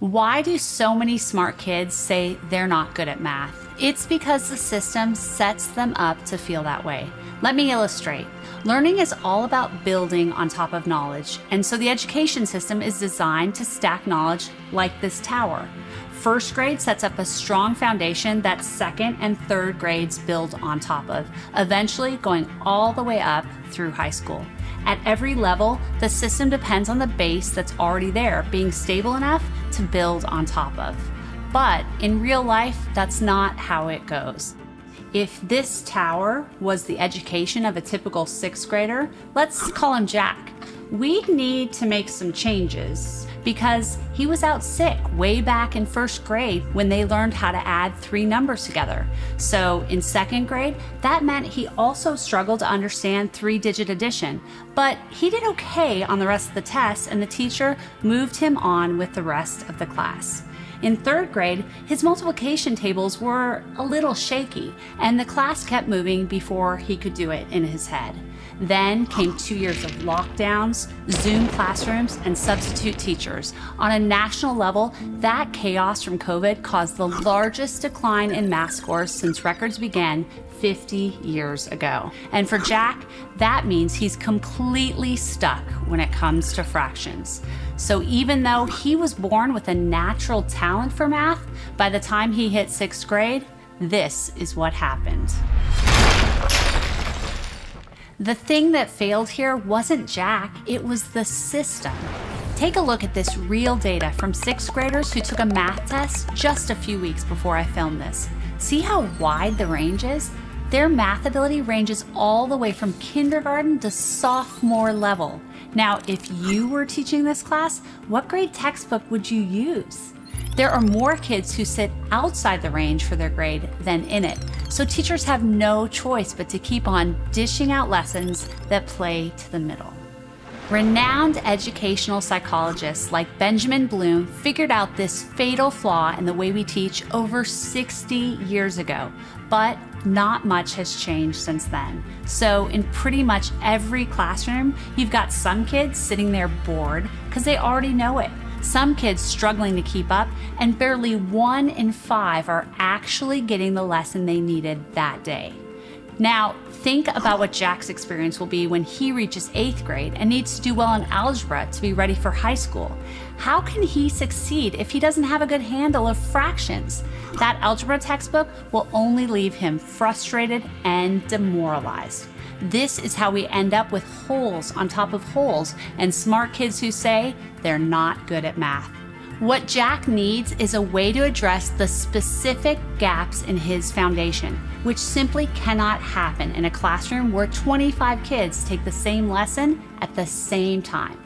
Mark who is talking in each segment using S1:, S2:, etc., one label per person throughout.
S1: Why do so many smart kids say they're not good at math? It's because the system sets them up to feel that way. Let me illustrate. Learning is all about building on top of knowledge, and so the education system is designed to stack knowledge like this tower. First grade sets up a strong foundation that second and third grades build on top of, eventually going all the way up through high school. At every level, the system depends on the base that's already there being stable enough to build on top of. But in real life, that's not how it goes. If this tower was the education of a typical sixth grader, let's call him Jack. we'd need to make some changes because he was out sick way back in first grade when they learned how to add three numbers together. So in second grade, that meant he also struggled to understand three digit addition. But he did okay on the rest of the tests, and the teacher moved him on with the rest of the class. In third grade, his multiplication tables were a little shaky, and the class kept moving before he could do it in his head. Then came two years of lockdowns, Zoom classrooms, and substitute teachers. On a national level, that chaos from COVID caused the largest decline in math scores since records began 50 years ago. And for Jack, that means he's completely stuck when it comes to fractions. So even though he was born with a natural talent for math, by the time he hit sixth grade, this is what happened. The thing that failed here wasn't Jack, it was the system. Take a look at this real data from sixth graders who took a math test just a few weeks before I filmed this. See how wide the range is? Their math ability ranges all the way from kindergarten to sophomore level. Now, if you were teaching this class, what grade textbook would you use? There are more kids who sit outside the range for their grade than in it, so teachers have no choice but to keep on dishing out lessons that play to the middle. Renowned educational psychologists like Benjamin Bloom figured out this fatal flaw in the way we teach over 60 years ago, but not much has changed since then. So, in pretty much every classroom, you've got some kids sitting there bored because they already know it some kids struggling to keep up, and barely one in five are actually getting the lesson they needed that day. Now, think about what Jack's experience will be when he reaches eighth grade and needs to do well in algebra to be ready for high school. How can he succeed if he doesn't have a good handle of fractions? That algebra textbook will only leave him frustrated and demoralized. This is how we end up with holes on top of holes and smart kids who say they're not good at math. What Jack needs is a way to address the specific gaps in his foundation, which simply cannot happen in a classroom where 25 kids take the same lesson at the same time.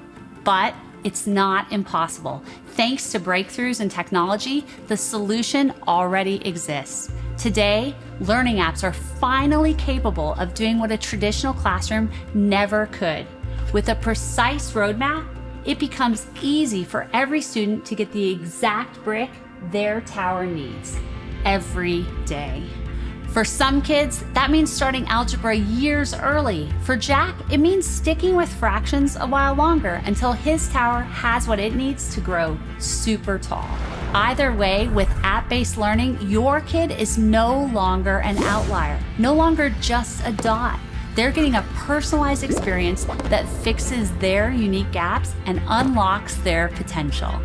S1: But it's not impossible. Thanks to breakthroughs in technology, the solution already exists. Today, learning apps are finally capable of doing what a traditional classroom never could. With a precise roadmap, it becomes easy for every student to get the exact brick their tower needs every day. For some kids, that means starting algebra years early. For Jack, it means sticking with fractions a while longer until his tower has what it needs to grow super tall. Either way, with app based learning, your kid is no longer an outlier, no longer just a dot. They're getting a personalized experience that fixes their unique gaps and unlocks their potential.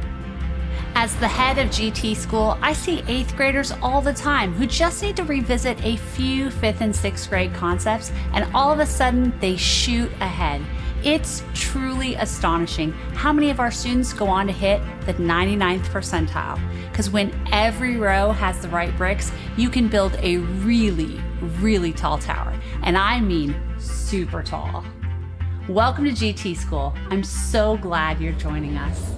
S1: As the head of GT School, I see eighth graders all the time who just need to revisit a few fifth and sixth grade concepts, and all of a sudden they shoot ahead. It's truly astonishing how many of our students go on to hit the 99th percentile. Because when every row has the right bricks, you can build a really, really tall tower. And I mean super tall. Welcome to GT School. I'm so glad you're joining us.